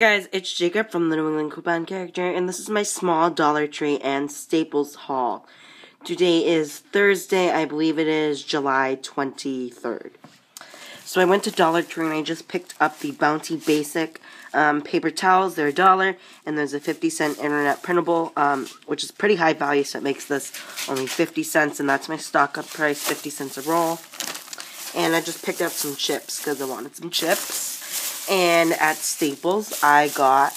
guys, it's Jacob from the New England Coupon Character, and this is my small Dollar Tree and Staples haul. Today is Thursday, I believe it is July 23rd. So I went to Dollar Tree and I just picked up the Bounty Basic um, paper towels. They're a dollar, and there's a 50 cent internet printable, um, which is pretty high value, so it makes this only 50 cents, and that's my stock up price, 50 cents a roll. And I just picked up some chips because I wanted some chips. And at Staples, I got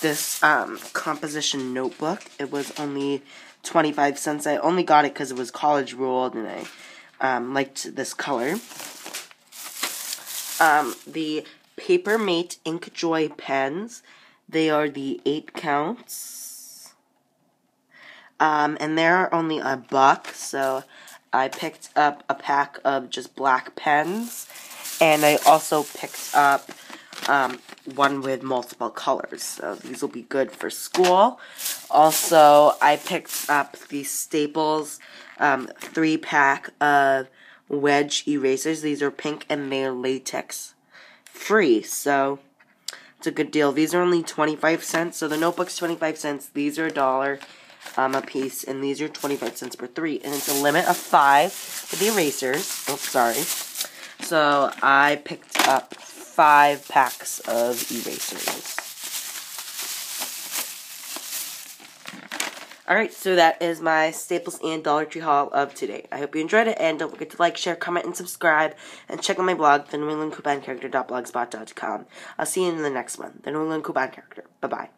this um, composition notebook. It was only 25 cents. I only got it because it was college ruled and I um, liked this color. Um, the Paper Mate Ink Joy pens. They are the 8 counts. Um, and they're only a buck, so I picked up a pack of just black pens and I also picked up um, one with multiple colors. So these will be good for school. Also, I picked up the Staples um, three pack of wedge erasers. These are pink and they're latex free. So it's a good deal. These are only 25 cents. So the notebook's 25 cents. These are a dollar um, a piece. And these are 25 cents per three. And it's a limit of five for the erasers. Oh, sorry. So I picked up five packs of erasers. Alright, so that is my Staples and Dollar Tree haul of today. I hope you enjoyed it, and don't forget to like, share, comment, and subscribe, and check out my blog, the New England Coupon Character.blogspot.com. I'll see you in the next one, the New England Coupon Character. Bye-bye.